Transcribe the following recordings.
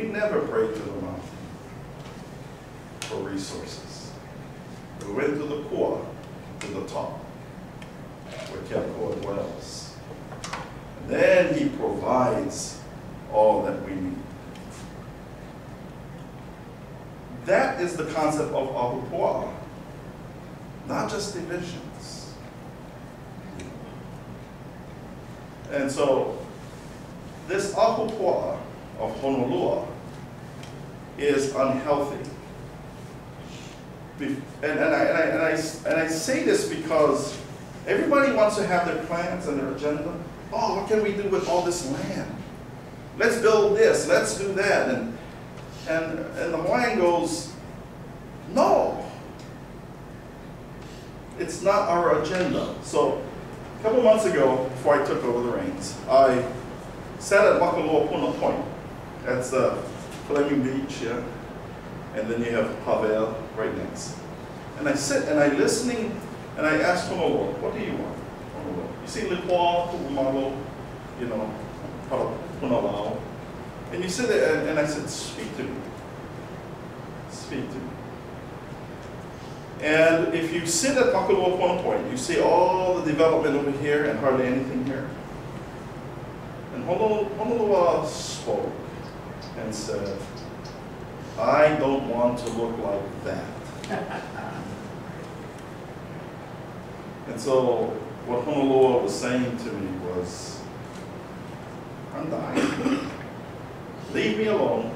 We never prayed to the mountain for resources. We went to the core, to the top, where Kelco dwells. And then he provides all that we need. That is the concept of Ahupua'a, not just divisions. And so, this Ahupua'a of Honolua is unhealthy. And, and, I, and, I, and, I, and I say this because everybody wants to have their plans and their agenda. Oh, what can we do with all this land? Let's build this, let's do that. And, and, and the Hawaiian goes, no. It's not our agenda. So a couple months ago, before I took over the reins, I sat at Makalua Puna Point. That's uh, Fleming Beach, yeah? And then you have Pavel right next. And I sit and I listening and I ask Honolua, what do you want? You see Lipoa, Umalo, you know, Punalau. And you sit there and, and I said, speak to me. Speak to me. And if you sit at Makalua Puna Point, you see all the development over here and hardly anything here. And Honolua spoke and said, I don't want to look like that. and so what Honolua was saying to me was, I'm dying. Leave me alone.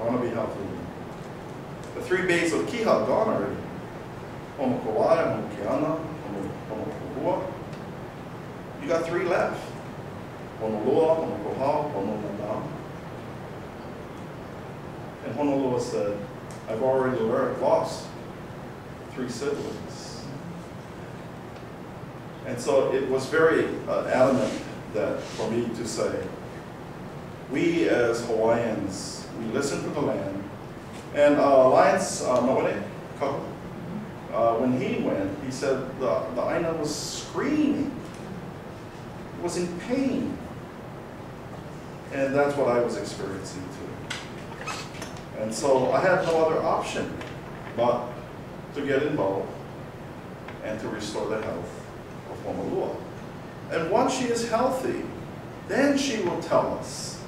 I want to be healthy. The three bays of Kiha gone already. Honokowai, Honokeana, Honokahua. You got three left. Honolua, Honokohau, Honolua. And Honolua said, I've already lost three siblings. And so it was very uh, adamant that for me to say, we as Hawaiians, we listen to the land. And uh, Alliance uh, Moene, uh, when he went, he said the, the Aina was screaming, was in pain. And that's what I was experiencing too. And so I had no other option but to get involved and to restore the health of Honolua. And once she is healthy, then she will tell us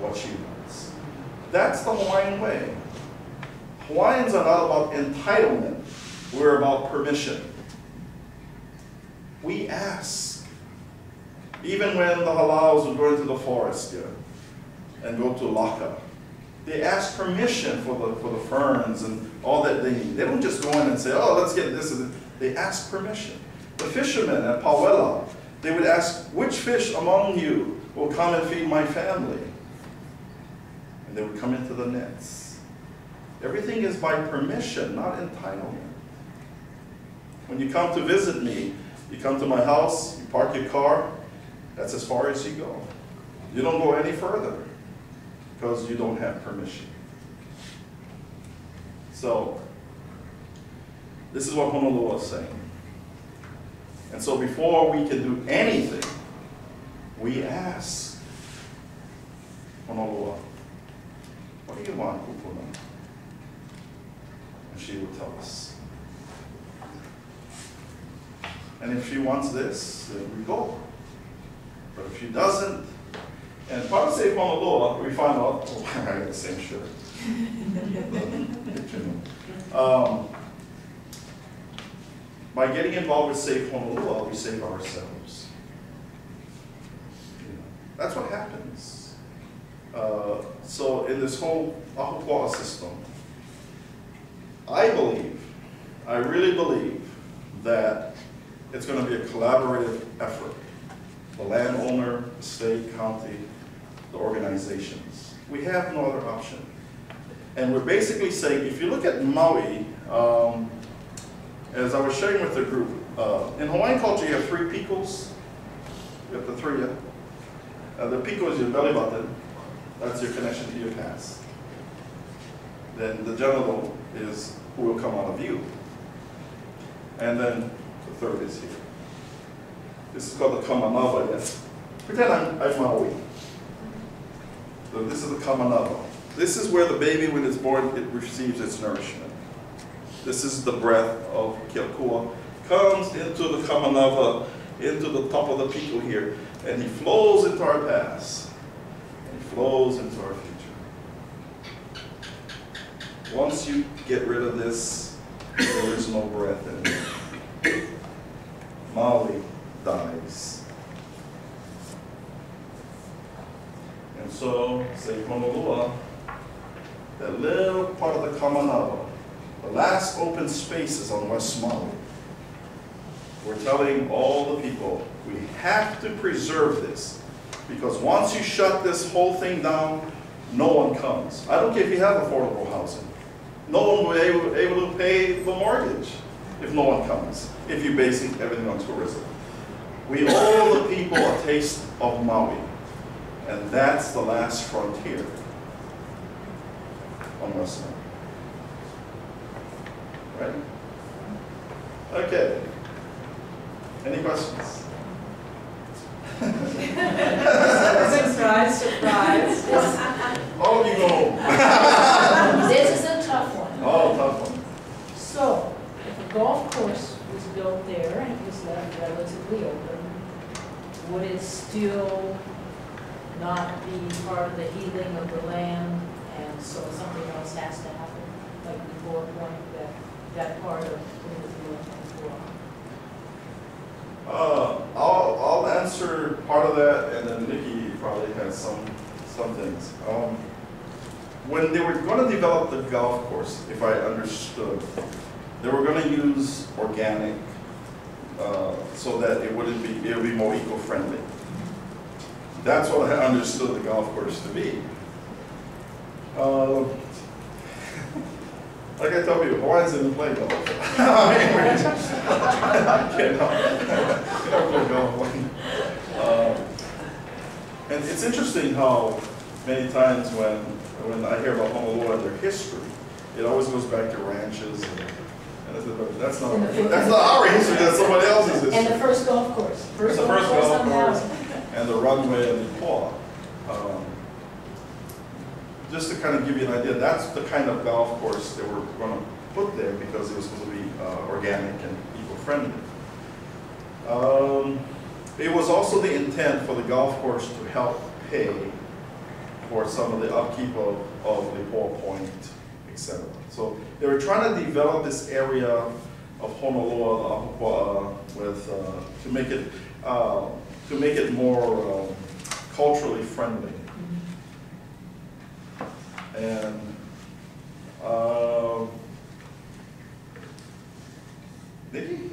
what she wants. That's the Hawaiian way. Hawaiians are not about entitlement, we're about permission. We ask. Even when the halaus would go into the forest here and go to Laka, they ask permission for the, for the ferns and all that they need. They don't just go in and say, oh, let's get this. They ask permission. The fishermen at Pauwela, they would ask, which fish among you will come and feed my family? And they would come into the nets. Everything is by permission, not entitlement. When you come to visit me, you come to my house, you park your car, that's as far as you go. You don't go any further because you don't have permission. So, this is what Honolua is saying. And so before we can do anything, we ask Honolua, what do you want, Kupuna? And she will tell us. And if she wants this, then we go. But if she doesn't, and Save Honolua, we find out, oh, I got the same shirt. um, by getting involved with Save Honolua, we save ourselves. That's what happens. Uh, so in this whole Ahupua'a system, I believe, I really believe that it's going to be a collaborative effort. The landowner, the state, county, the organizations. We have no other option. And we're basically saying, if you look at Maui, um, as I was sharing with the group, uh, in Hawaiian culture you have three pikos. You have the three. Uh, the piko is your belly button. That's your connection to your past. Then the genital is who will come out of you. And then the third is here. This is called the Kamanava. Yes. Pretend I'm, I'm Maui. So this is the kamanava. This is where the baby, when it's born, it receives its nourishment. This is the breath of Kiakua. Comes into the kamanava, into the top of the piko here, and he flows into our past. And he flows into our future. Once you get rid of this, there is no breath anymore. Maui dies. And so, say Honolua, that little part of the Kamanava, the last open spaces on West Maui, we're telling all the people, we have to preserve this. Because once you shut this whole thing down, no one comes. I don't care if you have affordable housing. No one will be able, able to pay the mortgage if no one comes, if you're basing everything on tourism. We owe the people a taste of Maui, and that's the last frontier on West Maui. Right? Okay. Any questions? Surprise, surprise. All of you go home. This is a tough one. Oh, tough one. So, if a golf course was built there and it was left relatively open, would it still not be part of the healing of the land? And so something else has to happen, like before point that, that part of? Uh, I'll, I'll answer part of that, and then Nikki probably has some, some things. Um, when they were gonna develop the golf course, if I understood, they were gonna use organic, uh, so that it wouldn't be, it would be more eco-friendly. That's what I understood the golf course to be. Uh, Like I told you, Hawaiians didn't play golf. I mean, just- know, we don't play golf. Um, And it's interesting how many times when, when I hear about Honolua and their history, it always goes back to ranches and, and I said, "But that's not, the- that's not our history, that's somebody else's history. And the first golf course, first The first golf course. And the runway and the paw. Just to kind of give you an idea, that's the kind of golf course they were going to put there because it was supposed to be uh, organic and eco-friendly. Um, It was also the intent for the golf course to help pay for some of the upkeep of, of the Paw Point, et cetera. So they were trying to develop this area of Honolua, uh, with, uh, to make it, uh, to make it more um, culturally friendly. And, um, Nikki?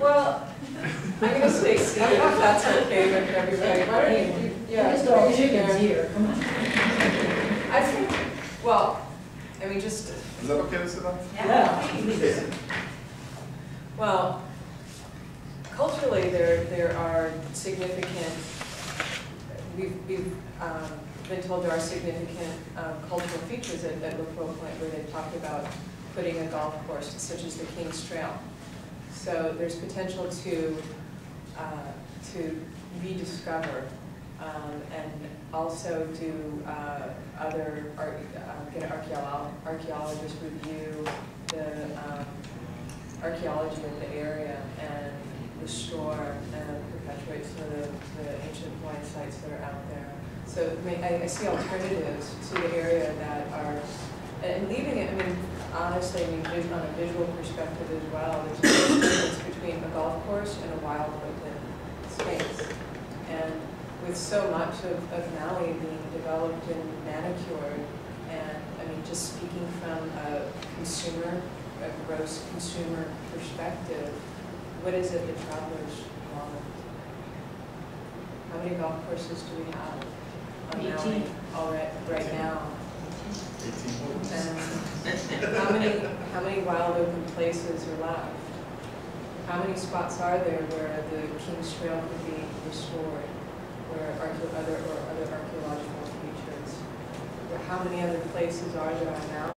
Well, I'm gonna say secret if that's okay with everybody. Why don't you, yeah. Just all chickens here, come on. I think, well, I mean, just, Is that okay to sit down? Yeah. well, culturally, there, there are significant, we've, we've um, been told there are significant um, cultural features at, at Lipoa Point where they've talked about putting a golf course such as the King's Trail. So there's potential to, uh, to rediscover um, and also do uh, other, uh, get archaeolo- archaeologists review the um, archaeology of the area and restore and perpetuate some of the, the ancient Hawaiian sites that are out there. So I I, see alternatives to the area that are, and leaving it, I mean, honestly, I mean, on a visual perspective as well, there's a difference between a golf course and a wild open space. And with so much of, of Maui being developed and manicured, and, I mean, just speaking from a consumer, a gross consumer perspective, what is it that travelers want? How many golf courses do we have on Eighteen. already, right now? Eighteen. And how many, how many wild open places are left? How many spots are there where the King's Trail could be restored, where other, or other archaeological features? How many other places are there on Maui